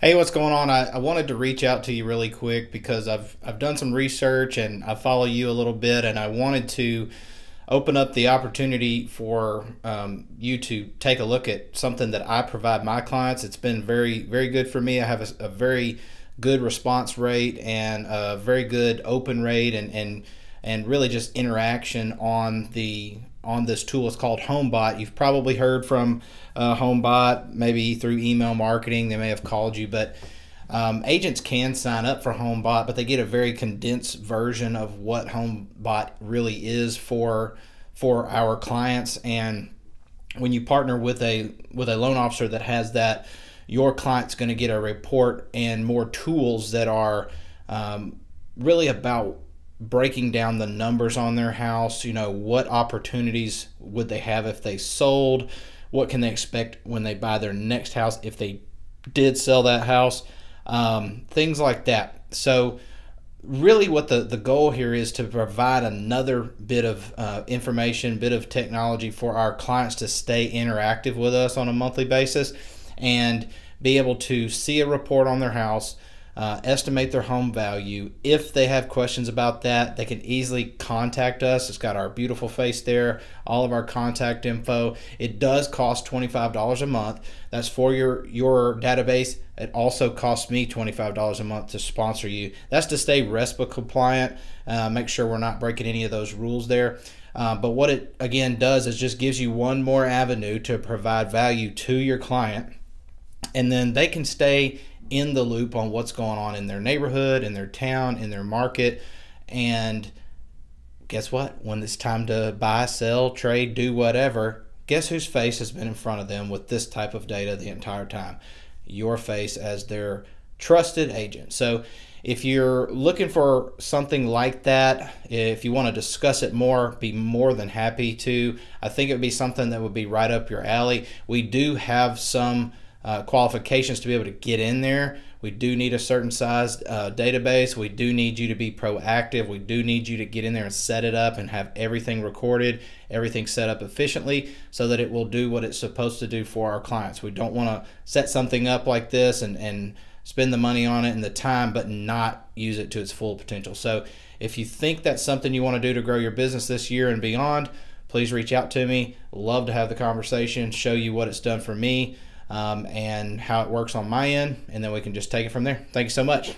Hey, what's going on? I, I wanted to reach out to you really quick because I've I've done some research and I follow you a little bit, and I wanted to open up the opportunity for um, you to take a look at something that I provide my clients. It's been very very good for me. I have a, a very good response rate and a very good open rate, and and and really just interaction on the on this tool. It's called HomeBot. You've probably heard from uh, HomeBot, maybe through email marketing. They may have called you, but um, agents can sign up for HomeBot, but they get a very condensed version of what HomeBot really is for for our clients. And when you partner with a with a loan officer that has that, your client's going to get a report and more tools that are um, really about breaking down the numbers on their house, you know, what opportunities would they have if they sold, what can they expect when they buy their next house if they did sell that house, um, things like that. So, really, what the, the goal here is to provide another bit of uh, information, bit of technology for our clients to stay interactive with us on a monthly basis and be able to see a report on their house uh, estimate their home value. If they have questions about that, they can easily contact us. It's got our beautiful face there, all of our contact info. It does cost $25 a month. That's for your, your database. It also costs me $25 a month to sponsor you. That's to stay RESPA compliant, uh, make sure we're not breaking any of those rules there. Uh, but what it again does is just gives you one more avenue to provide value to your client. And then they can stay in the loop on what's going on in their neighborhood, in their town, in their market. And guess what? When it's time to buy, sell, trade, do whatever, guess whose face has been in front of them with this type of data the entire time? Your face as their trusted agent. So if you're looking for something like that, if you want to discuss it more, be more than happy to. I think it would be something that would be right up your alley. We do have some uh, qualifications to be able to get in there. We do need a certain size uh, database. We do need you to be proactive. We do need you to get in there and set it up and have everything recorded, everything set up efficiently so that it will do what it's supposed to do for our clients. We don't want to set something up like this and, and spend the money on it and the time, but not use it to its full potential. So if you think that's something you want to do to grow your business this year and beyond, please reach out to me. Love to have the conversation, show you what it's done for me um, and how it works on my end, and then we can just take it from there. Thank you so much.